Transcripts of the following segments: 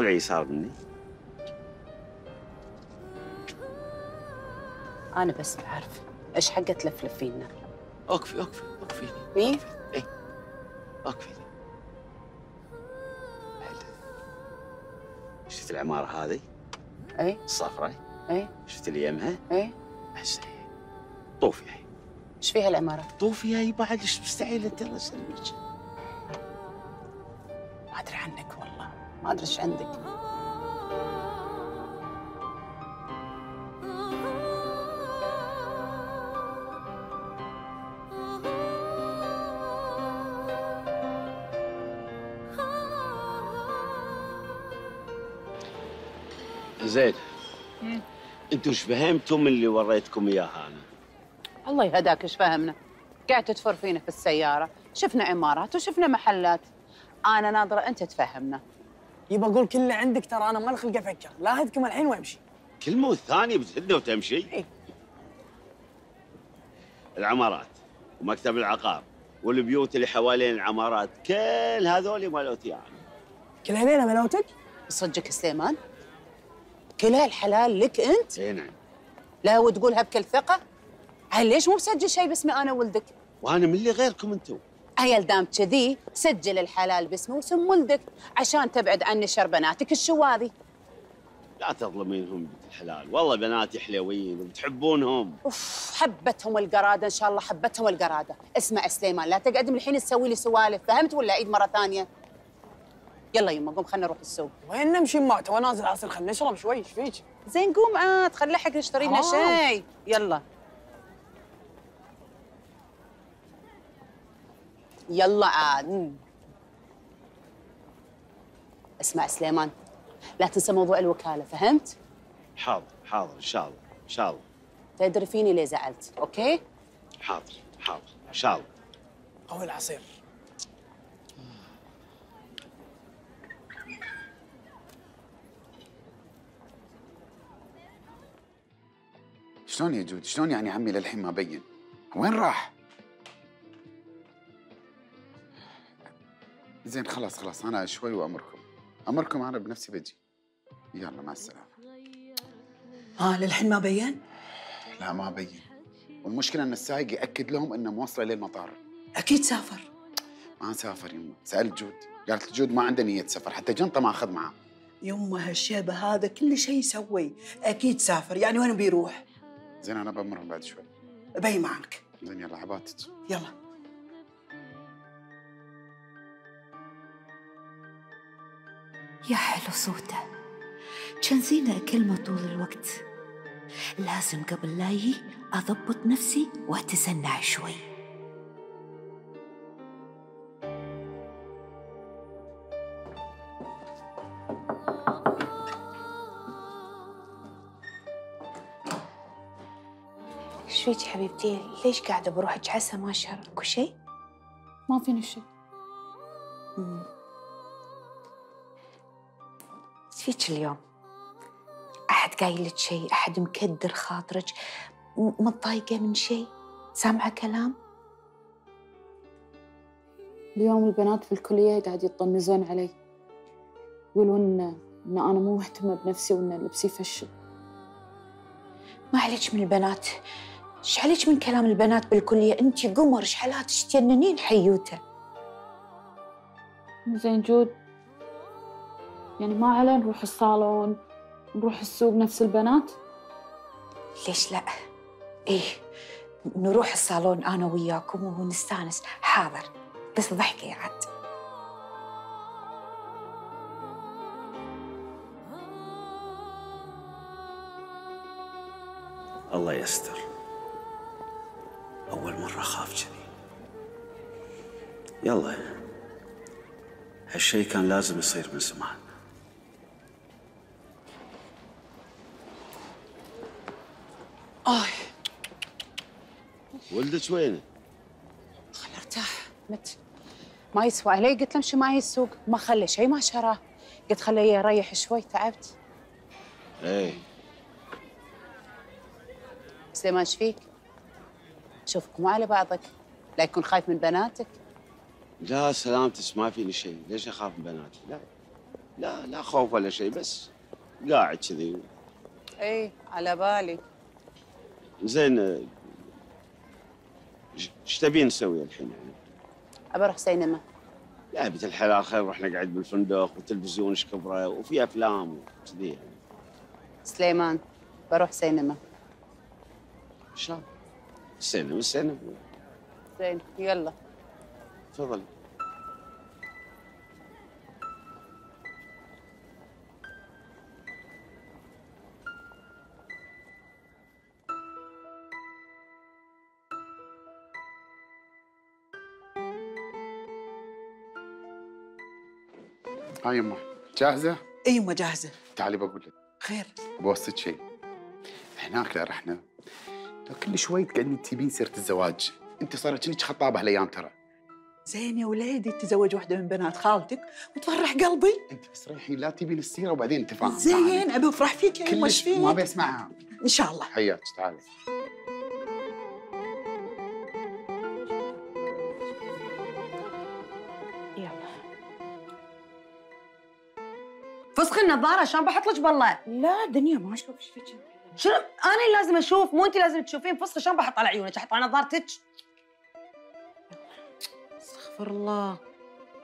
طلع يسار مني أنا بس بعرف إيش حقه تلفلف فينا. اوقفي اوقفي اوقفيني مين؟ اوقفيني شفت العمارة هذه؟ اي الصفراء اي شفت اللي يمها اي احسن طوفي هي إيش فيها العمارة؟ طوفي هي بعد إيش مستحيل أنت الله يسلمك ما ادري إيش عندك. زين. أنتوا إيش فهمتوا من اللي وريتكم إياها أنا؟ الله يهداك إيش فهمنا. قاعد تتفر فينا في السيارة. شفنا عمارات وشفنا محلات. أنا ناظرة أنت تفهمنا. يبى أقول كل اللي عندك ترى أنا ما الخلق أفكر لا هدكم الحين وأمشي. كلمة والثانية بتهدنا وتمشي؟ إيه. العمارات ومكتب العقار والبيوت اللي حوالين العمارات كل هذول مالوتي يعني كل هذيلا ملوتك؟ صدقك سليمان كلها الحلال لك أنت؟ إي نعم. لا وتقولها بكل ثقة؟ هل ليش مو مسجل شيء باسمي أنا وولدك؟ وأنا من اللي غيركم أنتم عيل دام كذي سجل الحلال باسمه واسم ولدك عشان تبعد عني شر بناتك. الشواذي لا تظلمينهم بنت الحلال والله بناتي حلوين وبتحبونهم أوف حبتهم القرادة إن شاء الله حبتهم القرادة. اسمع سليمان لا تقعد من الحين تسوي لي سوالف. فهمت ولا عيد مرة ثانية؟ يلا يما قوم خلينا نروح السوق. وين نمشي ما تو نازل عصير خلينا نشرب شوي إيش فيك؟ زين قوم عاد خلي حق نشتري لنا حرام. شيء. يلا. يلا عاد اسمع سليمان لا تنسى موضوع الوكالة فهمت؟ حاضر حاضر إن شاء الله إن شاء الله. تدري فيني ليه زعلت okay؟ حاضر حاضر إن شاء الله. قوي العصير. شلون يا جود؟ شلون يعني عمي للحين ما بين؟ وين راح؟ زين خلاص خلاص أنا شوي وأمركم. أمركم أنا بنفسي بجي. يلا مع السلامة. ها للحين ما بين؟ لا ما بين. والمشكلة إن السايق يأكد لهم إنه موصله للمطار أكيد سافر. ما سافر يمه. سألت جود. قالت جود ما عنده نية سفر. حتى جنطة ما أخذ معاه. يمه هالشيبة هذا كل شيء يسوي. أكيد سافر. يعني وين بيروح؟ زين أنا بأمرهم بعد شوي. بي معك. زين يلا عباتك. يلا. يا حلو صوته. كان زينة كلمة طول الوقت. لازم قبل لا يجي أضبط نفسي وأتسنع شوي. إيش فيك حبيبتي؟ ليش قاعدة بروحك عسى ما شر اكو شيء؟ ما فيني شيء. فيك اليوم؟ أحد قايل لك شيء؟ أحد مكدر خاطرك؟ متضايقة من شيء؟ سامعة كلام؟ اليوم البنات في الكلية قاعد يطنزون علي يقولون إن أنا مو مهتمة بنفسي وإن لبسي فشل ما عليك من البنات إيش عليك من كلام البنات بالكلية؟ أنت قمر إيش تجننين حيوتة زين جود يعني ما عليه نروح الصالون نروح السوق نفس البنات؟ ليش لا؟ إيه نروح الصالون أنا وياكم ونستانس. حاضر بس ضحكة عاد. الله يستر. أول مرة أخاف كذي يلا هالشيء كان لازم يصير من زمان. ولدك وينه؟ خل ارتاح مت. ما يسوى. علي قلت له امشي معي السوق؟ ما خلى شيء ما شراه. قلت خليه يريح شوي تعبت. إيه. سليمان إيش فيك؟ شوفك مو على بعضك. لا يكون خايف من بناتك. لا سلامتك ما فيني شيء. ليش أخاف من بناتي؟ لا. لا لا خوف ولا شيء بس قاعد كذي. اي على بالي. زين إيش تبين نسوي الحين يعني؟ ابى أروح سينما. يا بنت الحلال خير نروح نقعد بالفندق وتلفزيون إيش كبره وفي افلام وكذي يعني. سليمان بروح سينما. شلون؟ السينما السينما زين يلا. تفضل. هاي يمه جاهزة؟ اي يما جاهزة. تعالي بقول لك. خير. بوصيك شيء. هناك لا رحنا. لو كل شوي تقعدين تجيبين سيرة الزواج. أنت صارت كأنك خطابه هالايام ترى. زين يا وليدي تزوج واحدة من بنات خالتك وتفرح قلبي. أنت بس ريحي لا تبين السيرة وبعدين نتفاهم زين أبي أفرح فيك يا كلش ما؟ بسمعها. إن شاء الله. حياك تعالي. فسخي النظارة عشان بحط لك بالله. لا دنيا ما أشوف إيش فيك. شنو؟ أنا اللي لازم أشوف مو أنت لازم تشوفين. فسخي عشان بحط على عيونك أحط على نظارتك. استغفر الله.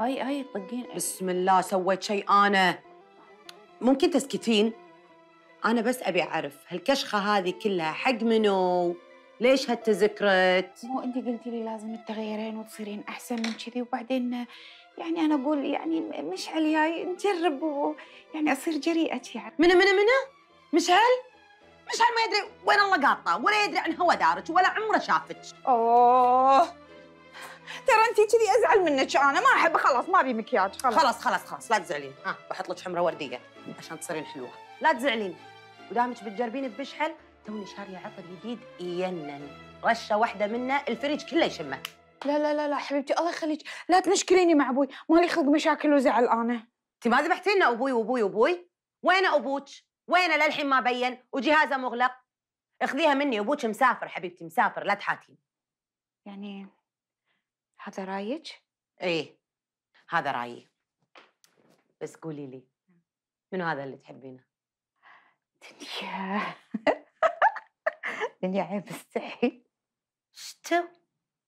أي أي طقين. بسم الله سويت شيء أنا. ممكن تسكتين؟ أنا بس أبي أعرف هالكشخة هذه كلها حق منو؟ ليش هالتذكرت؟ مو أنت قلتي لي لازم تتغيرين وتصيرين أحسن من كذي وبعدين يعني أنا أقول يعني مشعل جاي نجرب و يعني أصير جريئه يعني. منو منو منو؟ مشعل؟ مشعل ما يدري وين الله قاطه ولا يدري عن هو دارك ولا عمره شافك. أوه. ترى انت كذي أزعل منك أنا. ما أحب خلاص ما أبي مكياج خلاص. خلاص خلاص خلاص لا تزعلين. ها بحط لك حمرة وردية عشان تصيرين حلوة. لا تزعلين. ودامك بتجربين بمشحل توني شارية عطر جديد ينن. رشة واحدة منه الفريج كله يشمه. لا لا لا لا حبيبتي الله يخليك. لا تنشكريني مع أبوي. مالي خلق مشاكل وزعل أنا. انت ما ذبحتي لنا أبوي وابوي وابوي وين أبوك؟ وين للحين ما بين؟ وجهازه مغلق. اخذيها مني أبوك مسافر حبيبتي مسافر لا تحاتين يعني هذا رأيك؟ إيه هذا رأيي. بس قولي لي منو هذا اللي تحبينه؟ دنيا. دنيا عيب استحي. شتو؟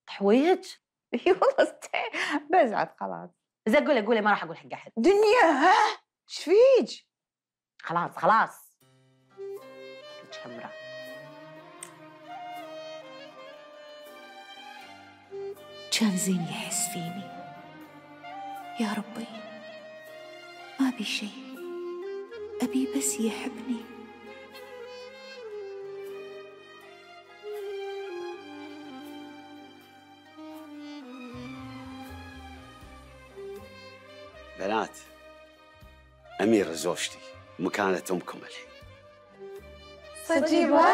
تحويج؟ اي والله بزعل خلاص. زين قولي قولي ما راح أقول حق أحد. دنيا ها؟ إيش فيك؟ خلاص خلاص. حمراء كان زين يحس فيني. يا ربي ما أبي شيء أبي بس يحبني. بنات أميرة زوجتي مكانة أمكم الحين صديبة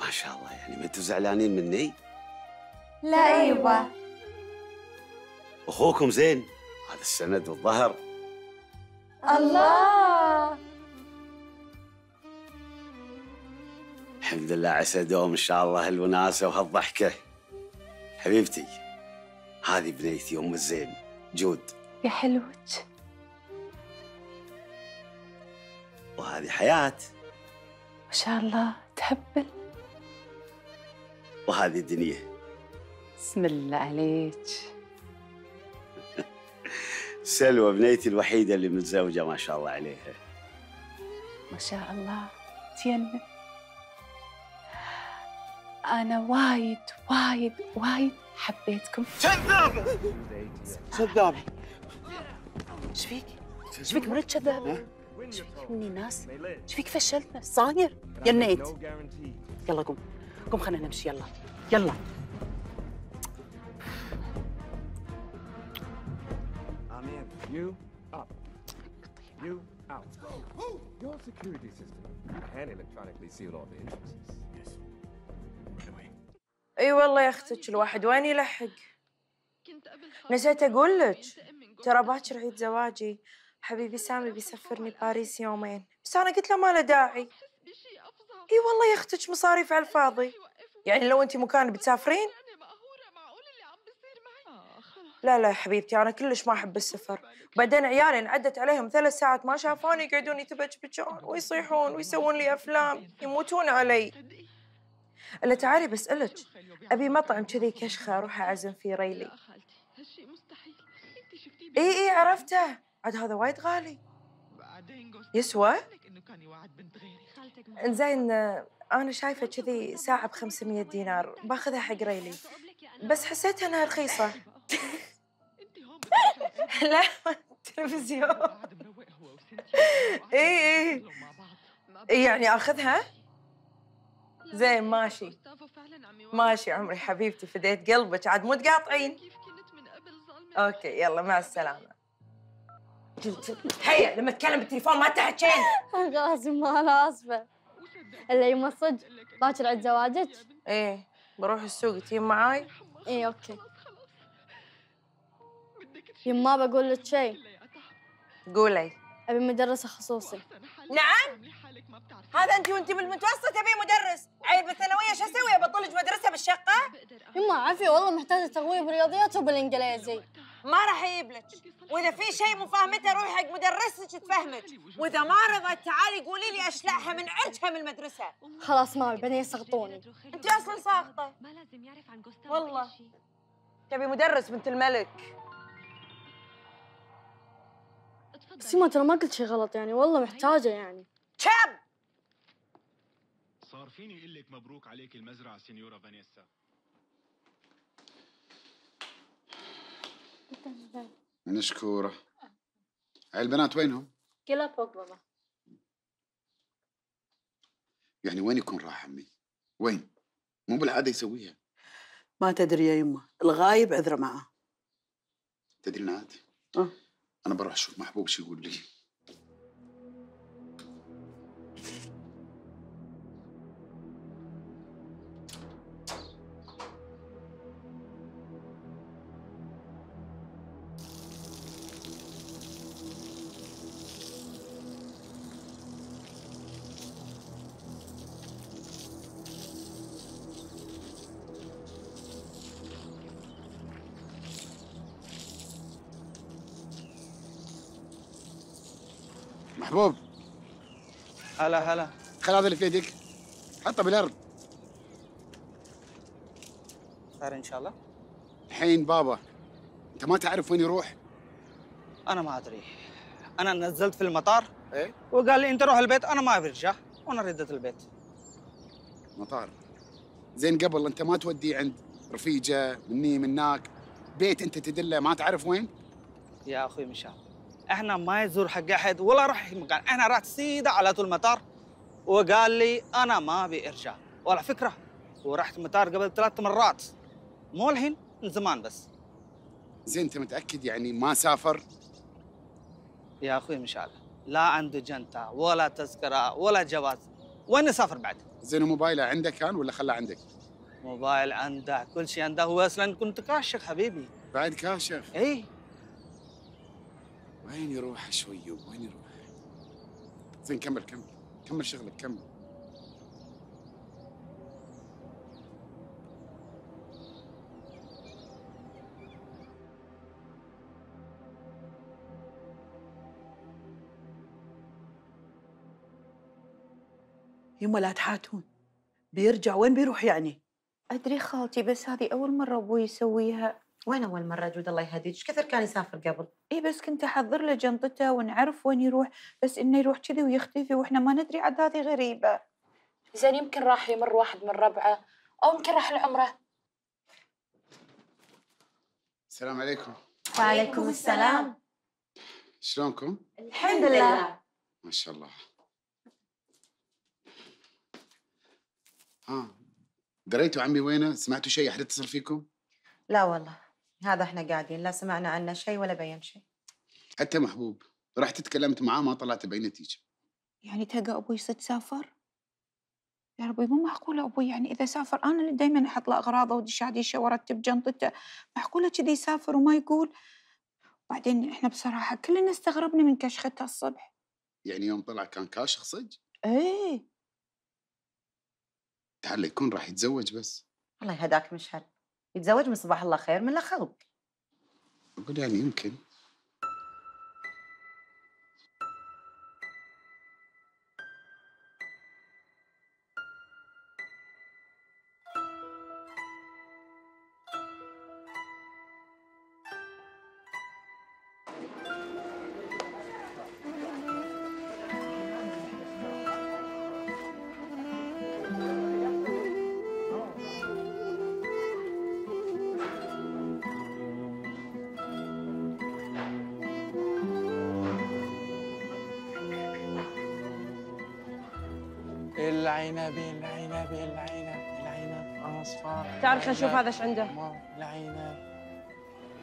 ما شاء الله يعني ما أنتم زعلانين مني؟ لا يبا أخوكم زين هذا السند والظهر. الله! الحمد لله عسى دوم إن شاء الله هالوناسة وهالضحكة. حبيبتي هذه بنيتي أم الزين جود. يا حلوك وهذه حياة. ما شاء الله تهبل. وهذه دنيا بسم الله عليك. سلوى بنيتي الوحيدة اللي متزوجة ما شاء الله عليها. ما شاء الله. تجنن أنا وايد وايد وايد حبيتكم. كذاب إيش فيك؟ إيش فيك مريض كذاب؟ إيش فيك مني ناس؟ إيش فيك فشلتنا؟ صاير؟ جنيت يلا قوم قوم خلينا نمشي يلا يلا I'm in. You up. You out. Your security system. You can electronically seal all the entrances. Yes. Right away. أي والله يا أختك الواحد وين يلحق نسيت أقول لك ترى باكر عيد زواجي. حبيبي سامي بيسفرني باريس يومين. بس أنا قلت له ما له داعي. إي والله يا أختك مصاريف على الفاضي. يعني لو انت مكان بتسافرين؟ لا لا يا حبيبتي أنا كلش ما أحب السفر. وبعدين عيالي انعدت عليهم ثلاث ساعات ما شافوني يقعدون يتبجبجون ويصيحون ويسوون لي أفلام يموتون علي. الا تعالي بسالك أبي مطعم كذي كشخة أروح أعزم فيه ريلي. اي اي عرفته. عاد هذا وايد غالي. يسوى؟ انزين أنا شايفة كذي ساعة ب 500 دينار. باخذها حق ريلي. بس حسيتها إنها رخيصة. لا تلفزيون اي اي يعني آخذها؟ زين ماشي. ماشي عمري حبيبتي فديت قلبك. عاد مو تقاطعين؟ okay يلا مع السلامة. هيا لما اتكلم بالتليفون ما تحكين خلاص ما أنا اسفه الا يوم الصدق باكر عند زواجك؟ إيه بروح السوق تجين معاي؟ إيه okay. يما بقول لك شيء. قولي. أبي مدرسة خصوصي. نعم؟ هذا انت وانت بالمتوسط تبي مدرس. عيل بالثانويه شو أسوي؟ ابطلك مدرسة بالشقة؟ يما عافية والله محتاجة تقويه بالرياضيات وبالإنجليزي. ما راح يجيب لك. وإذا في شيء مو فاهمته روحي حق مدرستك تفهمك. وإذا ما رضت تعالي قولي لي أشلعها من عرجها من المدرسة. خلاص ما البنيه يسقطوني أنت أصلا ساقطة. والله. تبي مدرس بنت الملك. بس يما ترى ما قلت شيء غلط يعني والله محتاجة يعني. شاب صار فيني أقول لك مبروك عليك المزرعة سينيورا فانيسا مشكورة هاي البنات وينهم؟ كلها فوق بابا يعني وين يكون راح عمي؟ وين؟ مو بالعادة يسويها ما تدري يا يمه الغايب عذره معه تدري ناد؟ أه. أنا بروح أشوف محبوب شو يقول لي خل هذا اللي في يدك حطه بالأرض. خير إن شاء الله. الحين بابا أنت ما تعرف وين يروح؟ أنا ما أدري. أنا نزلت في المطار. إيه؟ وقال لي أنت روح البيت أنا ما أبي أرجع. وأنا ردت البيت. مطار. زين قبل أنت ما توديه عند رفيجة مني مناك بيت أنت تدله ما تعرف وين؟ يا أخوي مشان إحنا ما يزور حق أحد ولا راح مكان. إحنا رحت سيدة على طول المطار. وقال لي أنا ما أبي إرجع. وعلى فكرة ورحت المطار قبل ثلاث مرات. مو الحين من زمان بس. زين أنت متأكد يعني ما سافر؟ يا أخوي مشعل لا عنده جنطه ولا تذكرة ولا جواز. وين يسافر بعد؟ زين موبايله عنده كان ولا خلاه عندك؟ موبايل عنده كل شيء عنده. هو أصلا كنت كاشخ حبيبي. بعد كاشخ؟ اي وين يروح شوي؟ وين يروح؟ زين كمل كمل. كمل شغلك كمل. يمه لا تحاتون. بيرجع وين بيروح يعني؟ أدري خالتي بس هذه أول مرة أبوي يسويها. وين أول مرة جود الله يهديك؟ إيش كثر كان يسافر قبل؟ إي بس كنت أحضر له جنطته ونعرف وين يروح بس إنه يروح كذي ويختفي وإحنا ما ندري عاد هذه غريبة. زين يمكن راح يمر واحد من ربعه أو يمكن راح العمره السلام عليكم. وعليكم السلام. شلونكم؟ الحمد لله. ما شاء الله. ها دريتوا عمي وينه؟ سمعتوا شيء أحد اتصل فيكم؟ لا والله. هذا إحنا قاعدين لا سمعنا عنه شيء ولا بين شيء. حتى محبوب رحت تكلمت معاه ما طلعت بأي نتيجة. يعني تلقى أبوي صدق سافر؟ يا ربي مو معقولة أبوي يعني إذا سافر أنا اللي دايما أحط له أغراضه ودشاديشه وأرتب جنطته. معقولة كذي يسافر وما يقول؟ بعدين إحنا بصراحة كلنا استغربنا من كشخته الصبح. يعني يوم طلع كان كاشخ صدق؟ إيه. تعال يكون راح يتزوج بس. الله يهداك مشهد. يتزوج من صباح الله خير من لا خلق يعني يمكن. نشوف هذا إيش عنده. العنب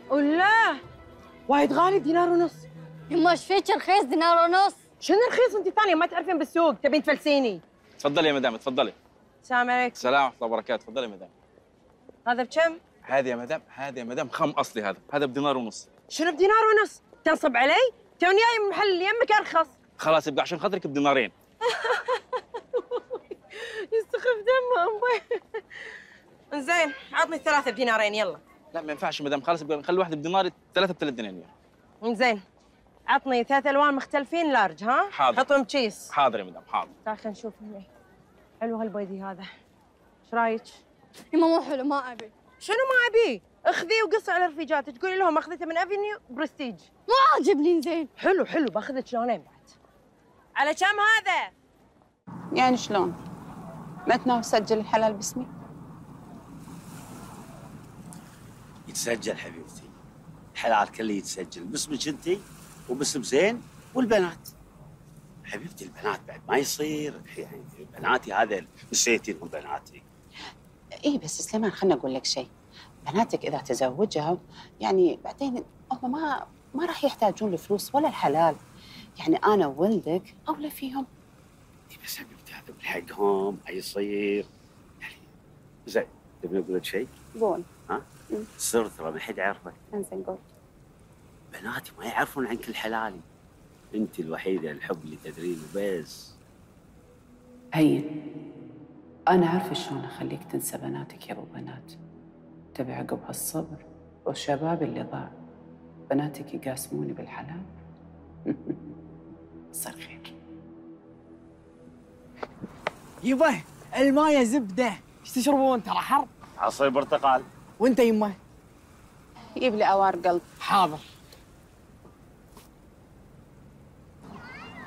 ولا وايد غالي دينار ونص. يما إيش فيك رخيص دينار ونص؟ شنو رخيص أنت ثانية؟ ما تعرفين بالسوق تبين تفلسيني. تفضلي يا مدام تفضلي. السلام عليكم. السلام ورحمة الله وبركاته. تفضلي يا مدام. هذا بكم؟ هذه يا مدام هذه يا مدام خم أصلي هذا. هذا بدينار ونص. شنو بدينار ونص؟ تنصب علي؟ توني جاي من محل اللي يمك أرخص. خلاص يبقى عشان خاطرك بدينارين. يستخف دمه أمي. زين عطني الثلاثه بدينارين يلا لا ما ينفعش مدام خلاص يبقى نخلي واحدة بدينار ثلاثة بثلاث دنانير زين عطني ثلاث ألوان مختلفين large ها؟ حاضر. حطهم كيس حاضر يا مدام حاضر تعال خلينا نشوف هنا حلو هالبيضي هذا إيش رايك؟ يما مو حلو ما أبي شنو ما أبي؟ اخذي وقصي على رفيجاتك تقولي لهم أخذته من افينيوز برستيج ما عاجبني زين حلو حلو باخذ لك لونين بعد على كم هذا؟ يعني شلون؟ ما تناوي تسجل الحلال باسمي؟ يتسجل حبيبتي. الحلال كله يتسجل. باسمك انت وباسم زين والبنات. حبيبتي البنات بعد ما يصير يعني بناتي هذا نسيتي انهم بناتي. اي بس سليمان خلنا أقول لك شيء. بناتك إذا تزوجها يعني بعدين هم ما ما راح يحتاجون الفلوس ولا الحلال. يعني أنا وولدك أولى فيهم. بس حبيبتي هذا بالحقهم ما يصير. يعني زين تبي أقول لك شيء؟ قول. ترى ما حد يعرفه انزين قول. بناتي ما يعرفون عن كل حلالي. انت الوحيدة الحب اللي تدرين وبس هين. أنا عارفه شلون أخليك تنسى بناتك يا أبو بنات. تبي عقب هالصبر؟ والشباب اللي ضاع. بناتك يقاسموني بالحلال؟ صار خير. يبا الماية زبدة. إيش تشربون؟ ترى حر. عصير برتقال. وانت يمه. جيب لي أوار قلب. حاضر.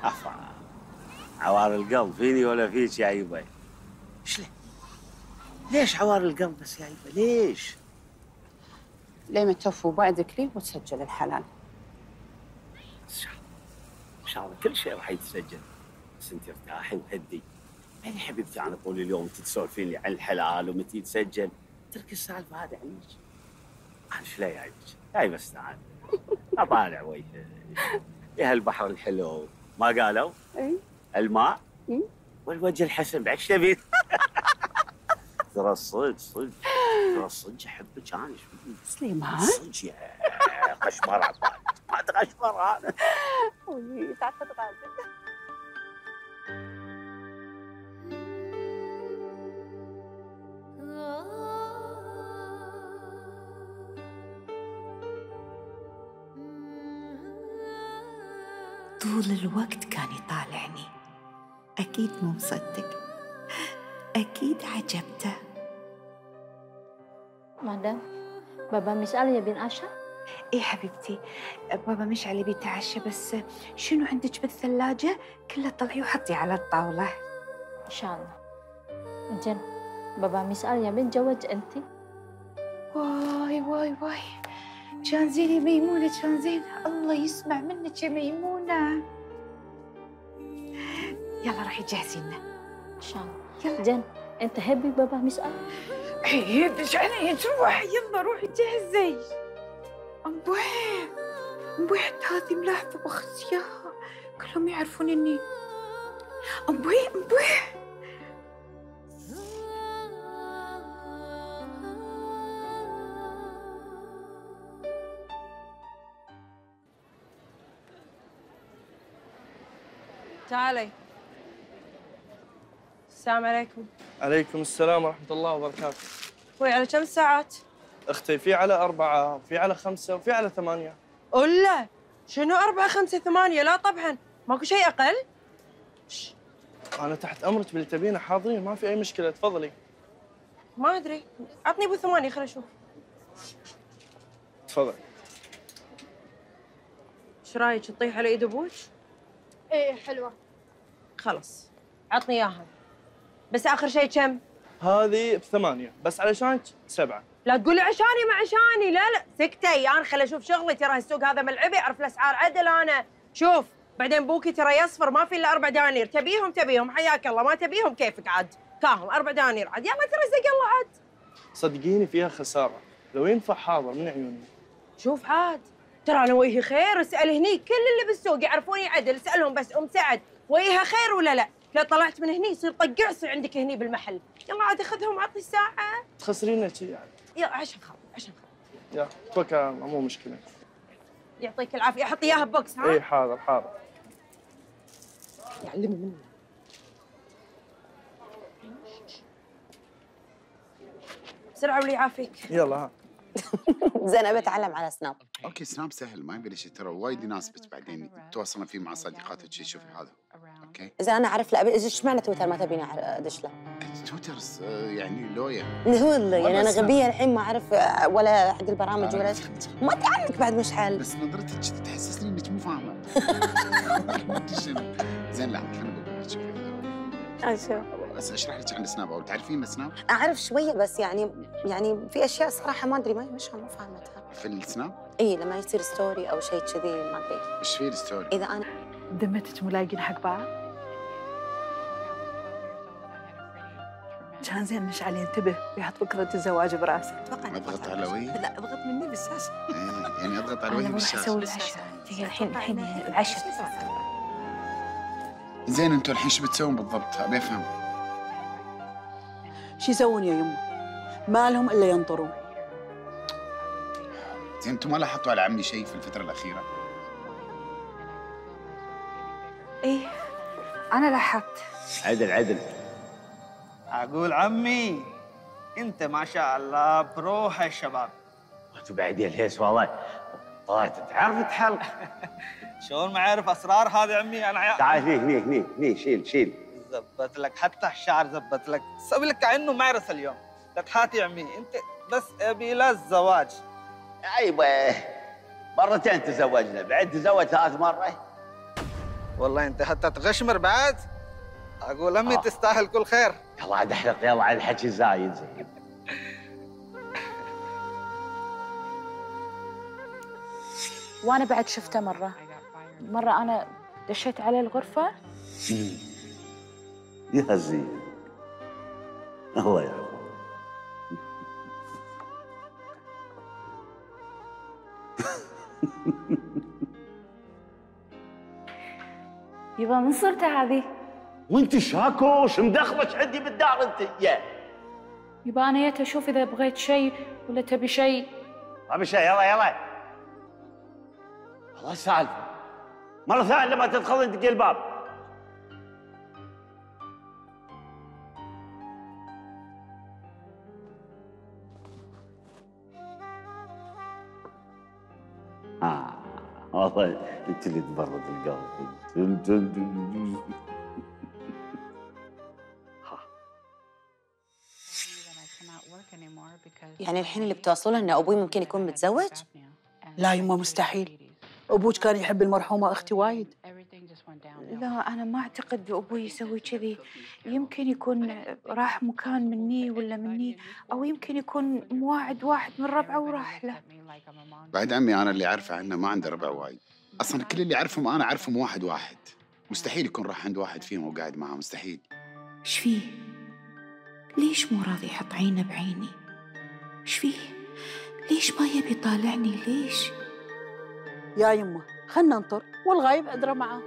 عفا عوار القلب فيني ولا فيك يا يبا؟ إيش ليه؟ ليش عوار القلب بس يا يبا؟ ليش؟ ليه ما توفي وعدك لي وتسجل الحلال؟ إن شاء الله. كل شيء راح يتسجل. بس أنت ارتاحي وهدي. يعني حبيبتي أنا طول اليوم تسولفين لي عن الحلال ومتى يتسجل. ترك السالفة هذه عنك أنا إيش لا جايبك؟ جاي بس تعال اطالع وجهك يا هالبحر الحلو. ما قالوا؟ إي. الماء؟ والوجه الحسن. بعد إيش تبين؟ ترى الصدق صدق. ترى الصدق أحبك أنا؟ سليمان. صدق يا قشمر عبالي ما تقشمر أنا تغازل طول الوقت كان يطالعني. أكيد مو مصدق. أكيد عجبته. مدام بابا مشعل يبي عشاء إيه حبيبتي بابا مشعل يبي يتعشى بس شنو عندك بالثلاجة؟ كله طلعي وحطي على الطاولة. إن شاء الله. زين بابا مشعل يبي تزوج أنت واي واي واي. كان زين يا ميمونة كان زين الله يسمع منك يا ميمونة يلا روحي جهزي لنا. إن شاء الله. زين أنت هبي بابا مسأل إيش علي تروح يلا روحي جهزي. أمبوي حتى هذه ملاحظة بخزيها كلهم يعرفون إني. أمبوي أمبوي تعالي. السلام عليكم. عليكم السلام ورحمة الله وبركاته. أخوي على كم ساعات؟ أختي في على أربعة وفي على خمسة وفي على ثمانية. ولا شنو أربعة خمسة ثمانية؟ لا طبعا. ماكو شيء أقل؟ أنا تحت أمرك باللي تبينه حاضرين ما في أي مشكلة تفضلي. ما أدري. عطني أبو ثمانية خل أشوف. تفضل. إيش رأيك؟ تطيح على إيد أبوك؟ إيه حلوة. خلاص. عطني إياها. بس آخر شيء كم؟ هذه بثمانية. بس علشانك سبعة. لا تقولي عشاني ما عشاني. لا لا. سكتي. أنا خل أشوف شغلي. ترى السوق هذا ملعبي. أعرف الأسعار عدل أنا. شوف بعدين بوكي ترى يصفر. ما في إلا أربع دنانير. تبيهم؟ تبيهم. حياك الله. ما تبيهم كيفك عاد؟ كاهم. أربع دنانير عاد. يلا ترزق الله عاد. صدقيني فيها خسارة. لو ينفع حاضر من عيوني. شوف عاد. ترى أنا وجهي خير اسأل هني كل اللي بالسوق يعرفوني عدل اسالهم بس أم سعد وجهها خير ولا لا؟ لو طلعت من هني يصير طقع يصير عندك هني بالمحل. يلا عاد خذهم عطني الساعة. تخسرين شي يعني؟ يلا عشان خاطر عشان خاطر. يا توكل على الله، مو مشكلة. يعطيك العافية. حط إياها ببوكس ها؟ اي حاضر حاضر. يعلمي مني بسرعة واللي يعافيك يلا ها. زين أبي أتعلم على سناب. okay. سناب سهل ما يبي لي شيء ترى وايد يناسبك بعدين تواصلين فيه مع صديقاتك شوفي هذا. okay. إذا أنا أعرف لا أبي- إيش معنى تويتر؟ ما تبيني أعرف- أدش له؟ تويتر يعني لويا والله يعني أنا غبية الحين ما أعرف آه، ولا حق البرامج ولا ما عنك بعد مشعل بس نظرتك تحسسني إنك مو فاهمة. ما أدري شنو. زين لا شوفي بس أشرح لك عن السناب أو تعرفين السناب؟ أعرف شوية بس يعني يعني في أشياء صراحة ما أدري ما مش مو فاهمتها في السناب؟ إي لما يصير ستوري أو شيء كذي ما أدري. إيش في الستوري إذا أنا دمتك ملاقين حق بعض؟ كان زين مشعل ينتبه ويحط فكرة الزواج براسه أضغط على وجهي؟ لا أضغط مني بالشاشة إيه، يعني أضغط على وجهي أنا بروح بالشاشة. أسوي العشاء هي الحين الحين العشاء زين أنتم الحين شو بتسوون بالضبط؟ أبي أفهم. شو يسوون يا يمه؟ ما لهم إلا ينطرون. زين أنتم ما لاحظتوا على عمي شيء في الفترة الأخيرة؟ إيه أنا لاحظت. عدل عدل. أقول عمي أنت ما شاء الله بروح الشباب وأنتم بعد يا الهيس والله. طلعت تعرف تحل شلون ما اعرف أسرار هذا عمي؟ أنا عيال تعال هني هني هني هني شيل شيل. زبط لك حتى الشعر زبط لك. سوي لك كأنه معرس اليوم. لا تحاتي يا عمي أنت بس أبي له الزواج. أيوه مرتين تزوجنا بعد تزوج ثلاث مرة. والله أنت حتى تغشمر بعد؟ أقول أمي آه. تستاهل كل خير. يلا عاد احلق يلا على الحكي زايد زين. وأنا بعد شفته مرة. مرة أنا دشيت عليه الغرفة. يا زين. الله يحفظك يبا من صرته هذه؟ وانت شاكوش مدخلك عندي بالدار انت يا. يبا أنا جيت أشوف إذا بغيت شيء ولا تبي شيء. ابي شيء يلا يلا. والله السالفه مرة ثانية لما تدخل دق الباب. آه. والله انت اللي تبرد القلب. يعني الحين اللي بتوصله إن أبوي ممكن يكون متزوج؟ لا يما مستحيل. أبوك كان يحب المرحومة أختي وايد. لا أنا ما أعتقد أبوي يسوي كذي. يمكن يكون راح مكان مني ولا مني أو يمكن يكون مواعد واحد من ربعه وراح له بعد عمي أنا اللي أعرفه عنه ما عنده ربع وايد. أصلا كل اللي أعرفهم أنا أعرفهم واحد واحد. مستحيل يكون راح عند واحد فيهم وقاعد معاه مستحيل. إيش فيه؟ ليش مو راضي يحط عينه بعيني؟ إيش فيه؟ ليش ما يبي يطالعني؟ ليش؟ يا يما خلنا ننطر والغايب أدرى معاه.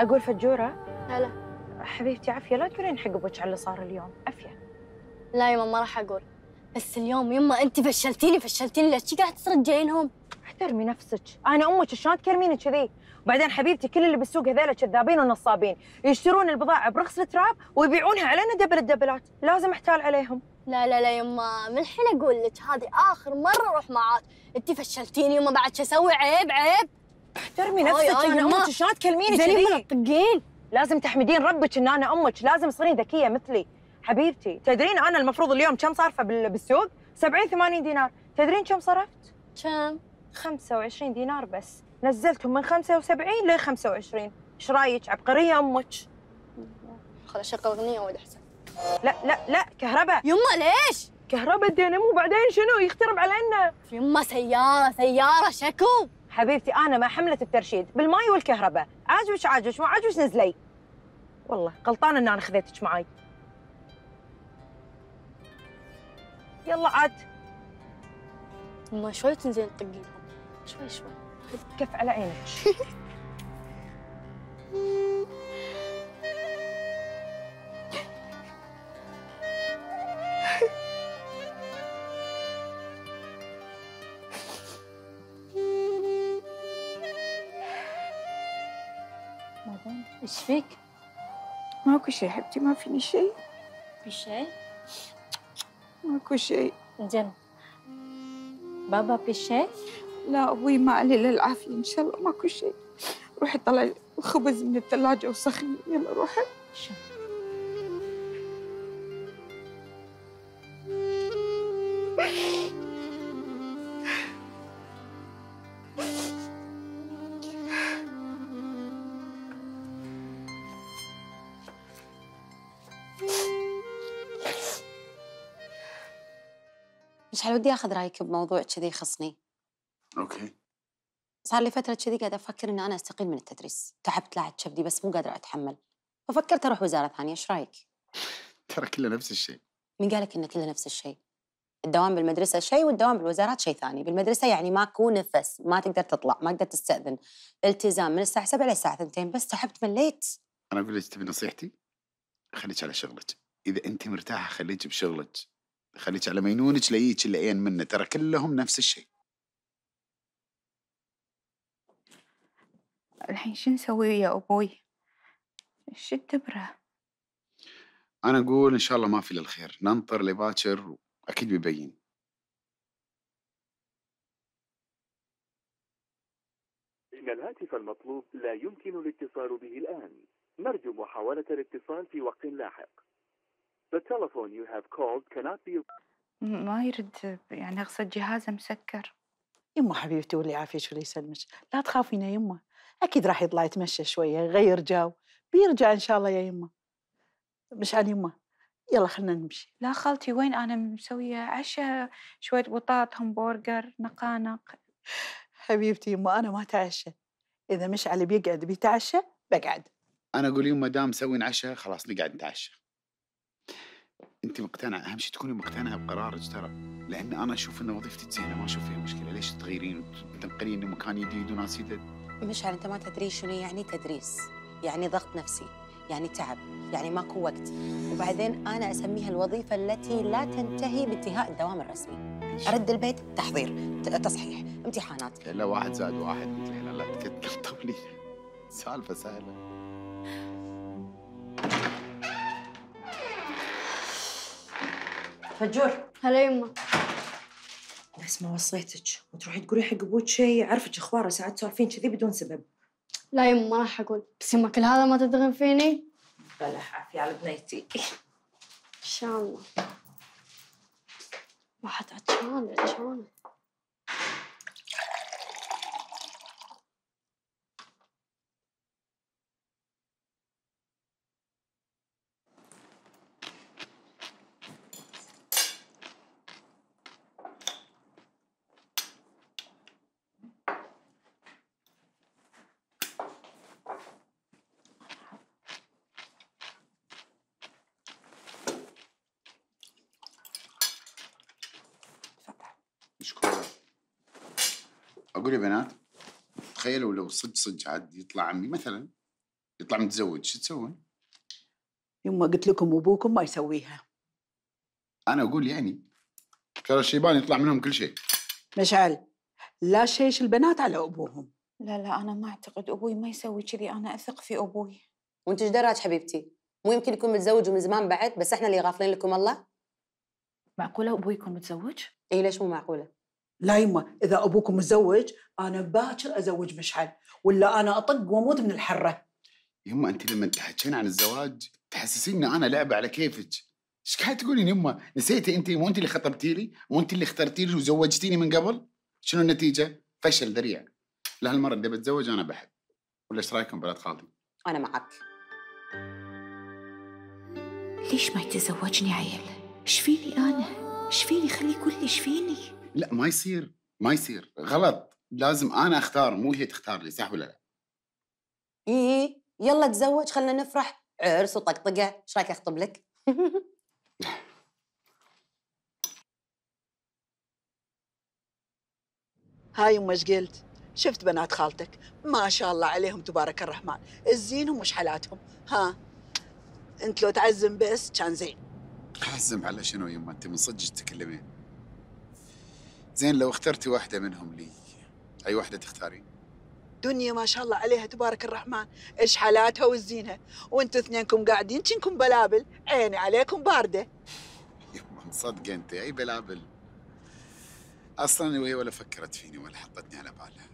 أقول فجورة. هلا حبيبتي عافية. لا تقولين حق أبوك على اللي صار اليوم. عافية. لا يما ما راح أقول. بس اليوم يما أنت فشلتيني فشلتيني. ليش قاعد ترجعينهم؟ احترمي نفسك. أنا أمك شلون تكلميني كذي؟ وبعدين حبيبتي كل اللي بالسوق هذول كذابين ونصابين. يشترون البضاعة برخص التراب ويبيعونها علينا دبل الدبلات. لازم أحتال عليهم. لا لا لا يما من الحين أقول لك هذه آخر مرة أروح معاك. أنت فشلتيني يما بعد شو أسوي؟ عيب عيب. احترمي نفسك أنا أمك. شلون تكلميني زين كذي؟ منطقين لازم تحمدين ربك إن أنا أمك. لازم تصيرين ذكية مثلي. حبيبتي. تدرين أنا المفروض اليوم كم صارفة بال- بالسوق؟ 70 80 دينار. تدرين كم صرفت؟ كم؟ 25 دينار بس. نزلتهم من 75 ل 25 إيش رأيك؟ عبقرية أمك. خل اشغل أغنية وايد أحسن. لا لا لا كهرباء. يما ليش؟ كهرباء دينامو وبعدين شنو؟ يخترب علينا. يما سيارة سيارة شكو. حبيبتي أنا مع حمله الترشيد. بالماي والكهرباء. عاجبك عاجبك ما عاجبك نزلي. والله غلطانة إن أنا خذيتك معاي. يلا عاد. يما شوي تنزلين طقيهم شوي شوي. كف على عينك. إيش فيك؟ ماكو شيء حبيبتي ما فيني شيء في شيء؟ ماكو شيء زين بابا في شيء؟ لا أبوي ما عليه إلا العافية إن شاء الله ماكو شيء روحي طلعي الخبز من الثلاجة وسخني يلا روحي مشعل ودي آخذ رأيك بموضوع كذي يخصني. أوكي. صار لي فترة كذي قاعدة أفكر ان أنا أستقيل من التدريس. تعبت لاعب كبدي بس مو قادرة أتحمل. ففكرت أروح وزارة ثانية. إيش رأيك؟ ترى كله نفس الشيء. مين قالك إنه كله نفس الشيء؟ الدوام بالمدرسة شيء والدوام بالوزارات شيء ثاني. بالمدرسة يعني ماكو نفس ما تقدر تطلع ما تقدر تستأذن. التزام من الساعة 7 للساعه 2 بس تعبت مليت أنا أقول لك تبي نصيحتي؟ خليك على شغلك. إذا أنت مرتاحة خليك بشغلك. خليك على مينونك لا يجيك إلا عين منه. ترى كلهم نفس الشيء. الحين شو نسوي يا أبوي؟ شو الدبره أنا أقول إن شاء الله ما في إلا الخير. ننطر لباكر وأكيد بيبين. إن الهاتف المطلوب لا يمكن الاتصال به الآن. نرجو محاولة الاتصال في وقت لاحق. The telephone you have called cannot be ما يرد يعني أقصد جهازه مسكر. يما حبيبتي واللي يعافيك واللي يسلمك؟ لا تخافين يا يما. أكيد راح يطلع يتمشى شوية يغير جو. بيرجع إن شاء الله يا يما. مش عن يما. يلا خلينا نمشي. لا خالتي وين أنا مسوية عشاء شوية بطاط همبرجر نقانق. حبيبتي يما أنا ما أتعشى. إذا مشعل بيقعد بيتعشى بقعد. أنا أقول يوم ما دام مسوين عشاء خلاص نقعد نتعشى. أنت مقتنعه أهم شيء تكوني مقتنعة بقرارك ترى. لأن أنا أشوف إن وظيفتك زينه ما أشوف فيها مشكلة. ليش تغيرين؟ وتنقلين لمكان جديد وناس جدد مشعل أنت ما تدري شنو يعني تدريس. يعني ضغط نفسي يعني تعب يعني ماكو وقت. وبعدين أنا أسميها الوظيفة التي لا تنتهي بانتهاء الدوام الرسمي. أرد البيت تحضير تصحيح امتحانات. لا واحد زائد واحد مثل لا تطولين سالفة سهلة. فجور. هلا يما. بس ما وصيتك. وتروحي تقولي حق أبوك شيء يعرفك اخباره ساعات تسولفين كذي بدون سبب. لا يما ما راح أقول. بس يما كل هذا ما تدغن فيني؟ بلا عافية على بنيتي. إن شاء الله. واحد عطشان عطشان أقول يا بنات تخيلوا لو صدق صدق عاد يطلع عمي مثلا يطلع متزوج شو تسوون؟ يما قلت لكم أبوكم ما يسويها. أنا أقول يعني ترى الشيبان يطلع منهم كل شيء. مشعل لا شيش البنات على أبوهم. لا لا أنا ما أعتقد أبوي ما يسوي كذي أنا أثق في أبوي. وأنت إيش دراج حبيبتي؟ مو يمكن يكون متزوج ومن زمان بعد بس إحنا اللي غافلين لكم الله؟ معقولة أبوي يكون متزوج؟ اي ليش مو معقولة؟ لا يما إذا ابوكم متزوج أنا باكر أزوج مشعل ولا أنا أطق وأموت من الحرة. يما أنت لما تحكين عن الزواج تحسسيني ان أنا لعبه على كيفك. إيش قاعد تقولين يما؟ نسيتي أنت مو أنت اللي خطبتي لي؟ مو أنت اللي اخترتي لي وزوجتيني من قبل؟ شنو النتيجة؟ فشل ذريع. لهالمرة اللي بتزوج أنا بحب. ولا إيش رأيكم بنات خالتي؟ أنا معك. ليش ما يتزوجني عيل؟ إيش فيني أنا؟ إيش فيني؟ خليه يقول لي إيش فيني؟ لا ما يصير ما يصير. غلط. لازم أنا أختار مو هي تختار لي صح ولا لا؟ اي يلا تزوج خلنا نفرح. عرس وطقطقة. إيش رايك أخطب لك؟ هاي يما إيش قلت؟ شفت بنات خالتك. ما شاء الله عليهم تبارك الرحمن. الزينهم وش حالاتهم. ها؟ أنت لو تعزم بس كان زين. اعزم على شنو يما أنت من صدق تتكلمين زين لو اخترتي واحدة منهم لي أي واحدة تختارين؟ دنيا ما شاء الله عليها تبارك الرحمن. إيش حالاتها وزينها وأنتوا اثنينكم قاعدين كنكم بلابل عيني عليكم باردة. يما مصدقه أنت أي بلابل. أصلا وهي ولا فكرت فيني ولا حطتني على بالها.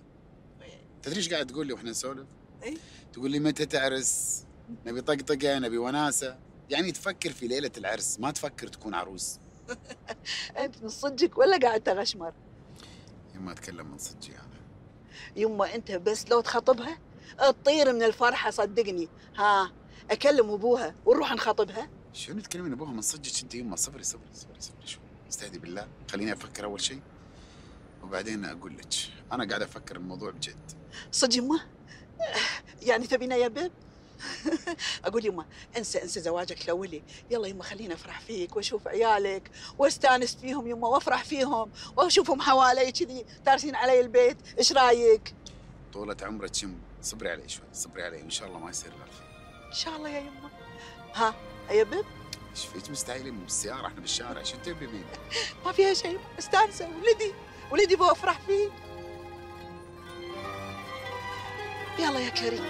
تدري إيش قاعد تقول لي وإحنا نسولف؟ إيه؟ تقول لي متى تعرس؟ نبي طقطقة نبي وناسة. يعني تفكر في ليلة العرس ما تفكر تكون عروس. انت من صدقك ولا قاعد تغشمر؟ يما أتكلم من صدقي أنا. يما أنت بس لو تخاطبها تطير من الفرحة صدقني. ها أكلم أبوها ونروح نخاطبها شنو تكلمين أبوها من صدقك أنت يما؟ صبري صبري صبري صبري شوي. استهدي بالله. خليني أفكر أول شيء وبعدين أقول لك. أنا قاعد أفكر الموضوع بجد. صدق يما؟ يعني تبينا يا بيب؟ أقول يما انسى انسى زواجك الاولي يلا يما خليني أفرح فيك وأشوف عيالك واستانس فيهم يما وأفرح فيهم وأشوفهم حوالي كذي تارسين علي البيت. إيش رأيك؟ طولة عمرك يم صبري علي شوي صبري علي إن شاء الله ما يصير خير إن شاء الله يا يما ها يا بيب؟ إيش فيك مستعجلين بالسيارة إحنا بالشارع؟ شو تبي مين ما فيها شيء استانسه ولدي. ولدي بفرح فيه. يلا يا كريم.